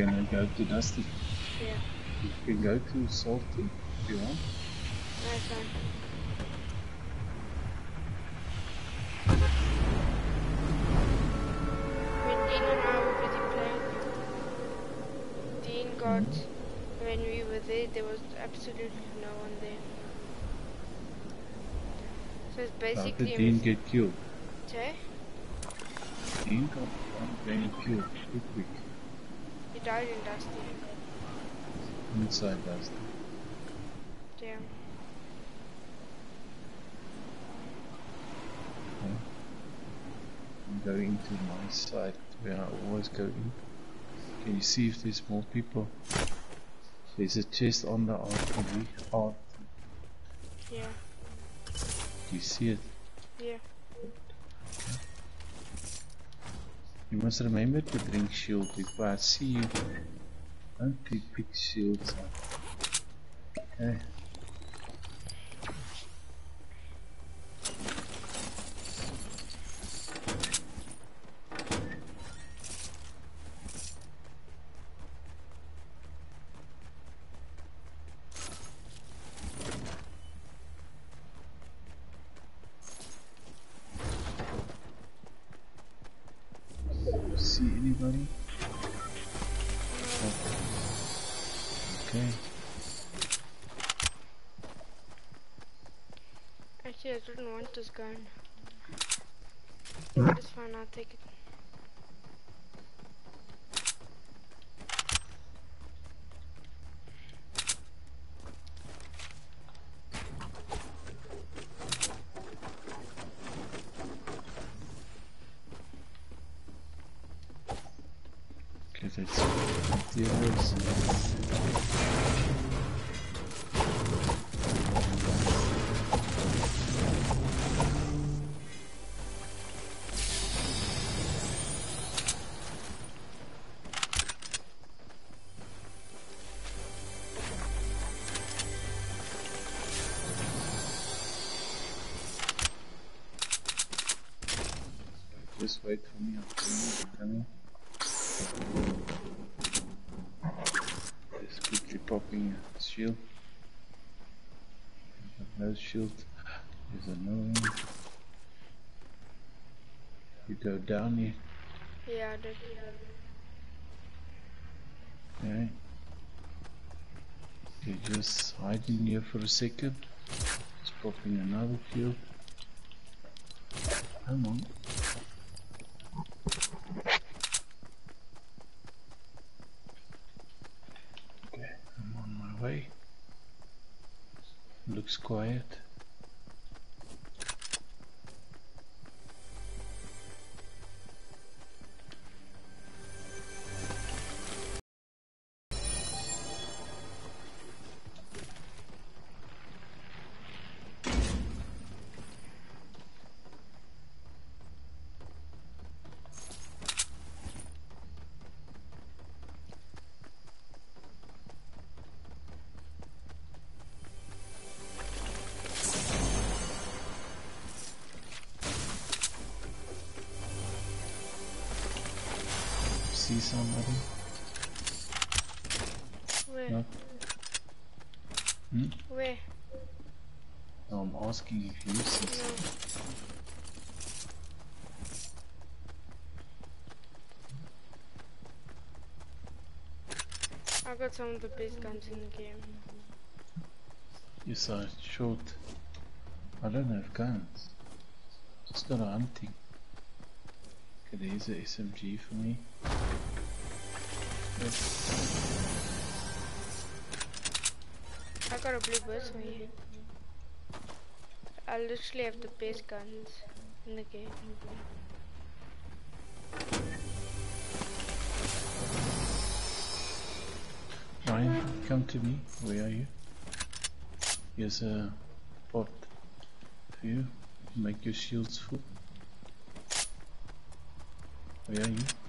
gonna go to Dusty. Yeah. You can go to Salty if you want. One. When Dean and I were busy playing, Dean got, mm-hmm. when we were there, there was absolutely no one there. So it's How basically did a Dean get killed? Jay? Dean got uh, one killed. Quick, quick. He died in Dusty. Inside Dusty. Damn. I'm going to my side where I always go in. Can you see if there's more people? There's a chest on the artillery. Art. Yeah. Do you see it? Yeah. You must remember to drink shield I see you. Don't shields up. Okay. Actually, I didn't want this gun. It's fine, I'll take it. Okay, let's see materials. Just wait for me, I'm coming. Just quickly popping a shield. No shield. There's another one. You go down here. Yeah, I did. Okay. You just hide in here for a second. Just popping another shield. Come on. Okay, I'm on my way. Looks quiet. See somebody? Where? No. Hmm? Where? No, I'm asking if you see No. somebody. I got some of the best guns in the game. Yes, I short. I don't have guns. Just got a hunting. Okay, there's a SMG for me. I got a blue for you. I literally have the best guns in the game. Ryan, come to me. Where are you? Here's a pot for you. Make your shields full. Where are you?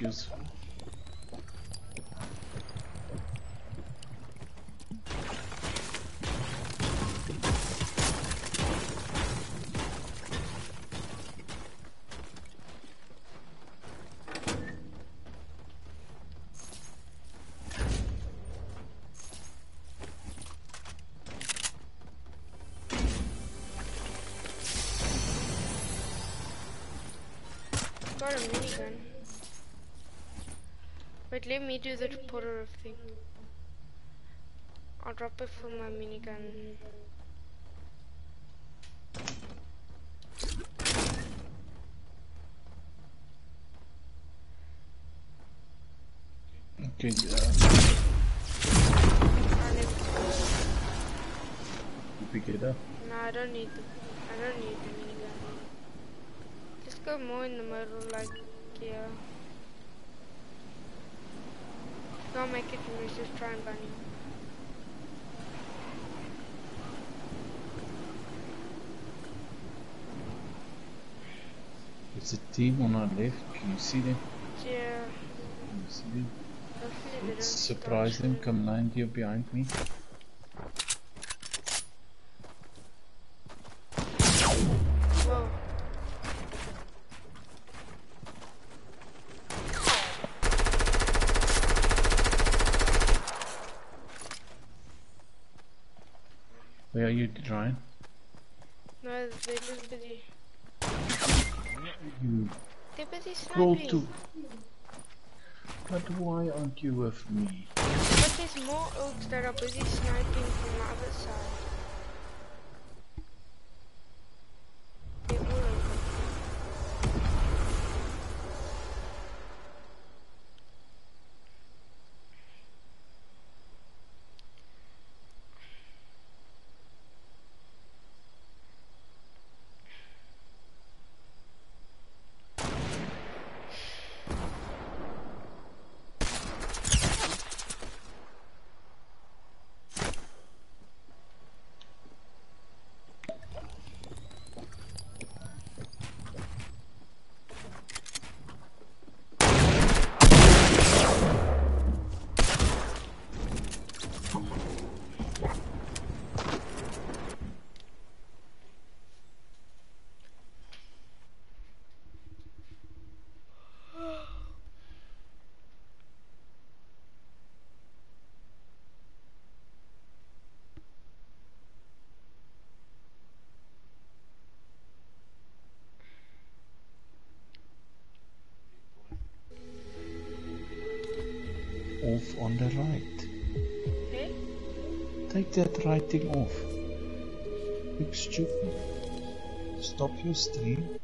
issues. got a minigun. Wait, let me do the reporter thing. I'll drop it for my minigun. Okay, I need to go. you pick it up. No, I don't need the. I don't need the minigun. Just go more in the middle, like yeah. Don't make it to me. Just try and bunny. It's a team on our left. Can you see them? Yeah. Can you see them? Hopefully they Let's surprise them. Come land here behind me. Whoa. Where are you, Ryan? No, they're just busy. You They're busy sniping. to. But why aren't you with me? But there's more oaks that are busy sniping from the other side. Off on the right. Hey? Take that writing off. You stupid. Stop your stream